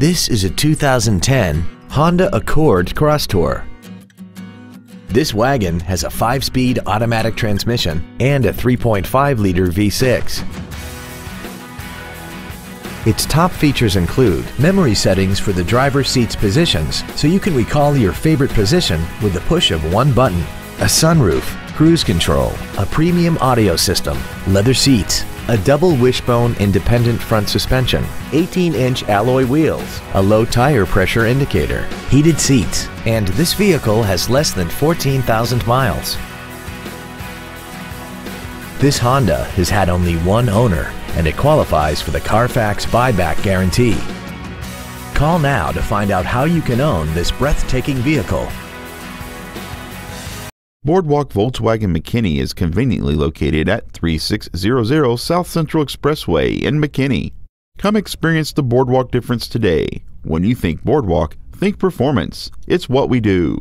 This is a 2010 Honda Accord Crosstour. This wagon has a 5-speed automatic transmission and a 3.5-liter V6. Its top features include memory settings for the driver's seat's positions so you can recall your favorite position with the push of one button, a sunroof, cruise control, a premium audio system, leather seats, a double wishbone independent front suspension, 18-inch alloy wheels, a low tire pressure indicator, heated seats, and this vehicle has less than 14,000 miles. This Honda has had only one owner and it qualifies for the Carfax buyback guarantee. Call now to find out how you can own this breathtaking vehicle. Boardwalk Volkswagen McKinney is conveniently located at 3600 South Central Expressway in McKinney. Come experience the Boardwalk difference today. When you think Boardwalk, think performance. It's what we do.